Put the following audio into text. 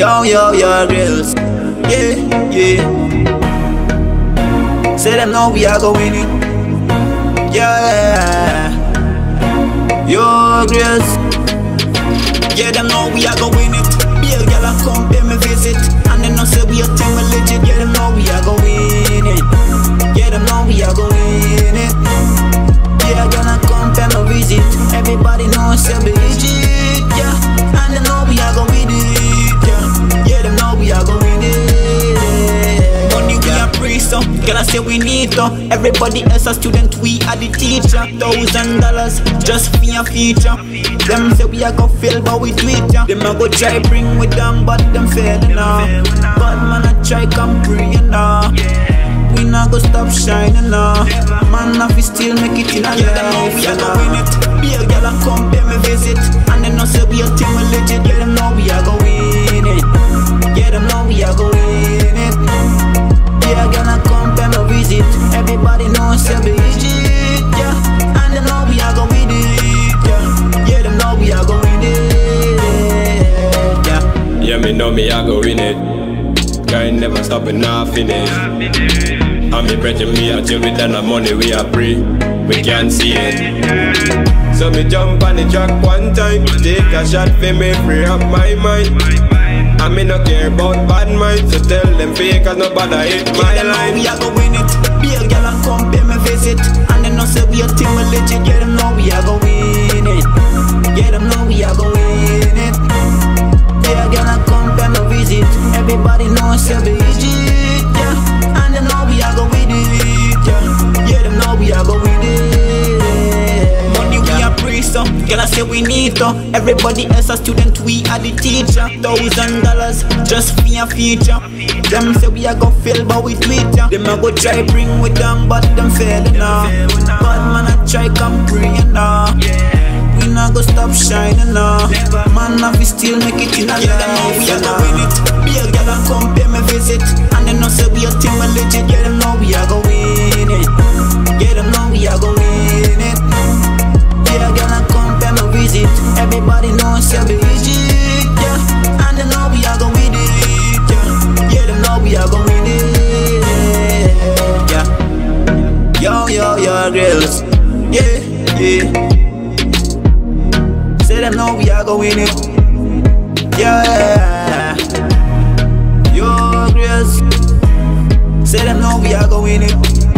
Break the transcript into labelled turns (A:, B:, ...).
A: Yo, yo, yo, girls. Yeah, yeah. Say them know we are going in. Yeah. Yo, girls. Yeah, them know we are going it. Be a girl and come say we need to. Everybody else a student, we are the teacher. Thousand dollars just for a feature. Them say we a go fail, but we do it. Yeah. Them a go try bring we down, but them failing now. But man I try come you know. We not go stop shining now. Man, if we still make it in a yeah, them know we are going it. Be a girl and come pay me visit. And they know say we a team legit. Yeah, them know we are going Yeah, me
B: I go win it. Guy never stopping, now finish. I'm me brethren, me a chill with and the money we are free. We can't see it. So me jump on the track one time, take a shot for me, free up my mind. I me no care about bad minds, so tell them fake as nobody hit my
A: Yeah, them know
B: line.
A: we a go win it. Be a girl and come say we need to. Everybody else a student, we are the teacher. Thousand dollars just for a feature. Them say we a go fail, but we it. Yeah. Them a go try bring we down, but them failing now. But man I try come bring it now. We not go stop shining now. Man, if we still make it in a yeah, them know we are go win it. Be a girl and come pay me visit. And they know say we a yo, girls. Yeah, yeah. Say them know we are going it. Yeah. Yo, girls. Say them know we are going it.